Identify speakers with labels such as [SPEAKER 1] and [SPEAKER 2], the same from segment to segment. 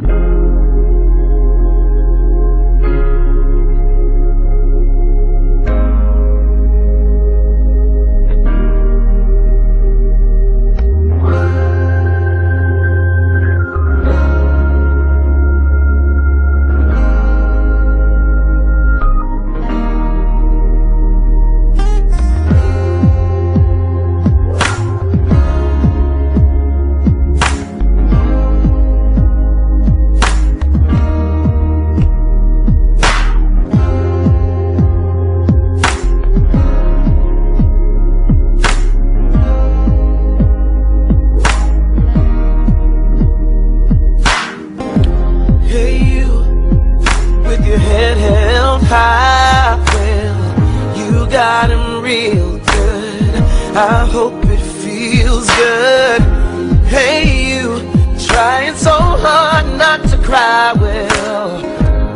[SPEAKER 1] Hey, held high, well, you got him real good. I hope it feels good. Hey, you, trying so hard not to cry, well,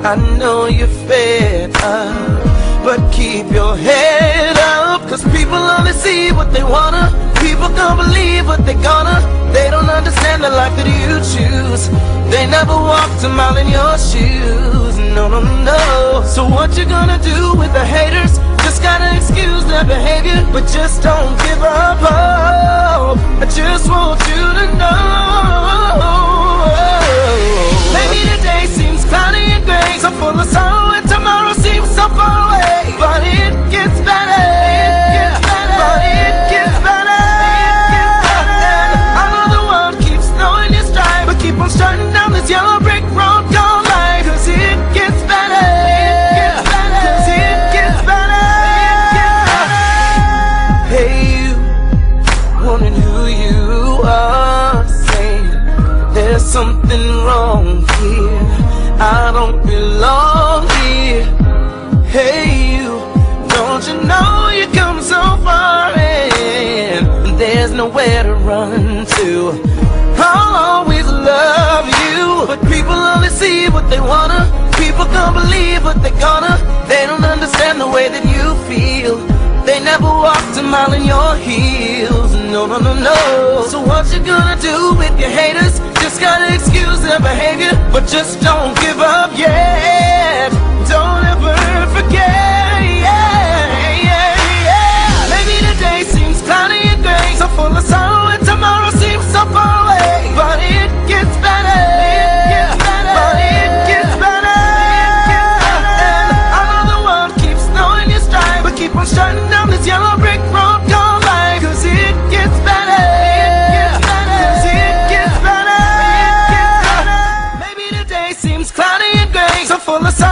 [SPEAKER 1] I know you're fed up, but keep your head up, cause people only see what they wanna. People don't believe what they gonna. They don't understand the life that you choose. They never walked a mile in your shoes. No, no, no. So what you gonna do with the haters? Just gotta excuse their behavior, but just don't give up. Oh. Wondering who you are, saying there's something wrong here. I don't belong here. Hey, you, don't you know you come so far and there's nowhere to run to. I'll always love you, but people only see what they wanna. People don't believe what they're gonna. They don't No, no, no, no. So what you gonna do with your haters? Just gotta excuse their behavior, but just don't give up yet. Don't ever forget. Yeah, yeah, yeah. Maybe today seems cloudy and gray, so full of sorrow, and tomorrow seems so far away. But it gets better. It gets better. Better. Maybe today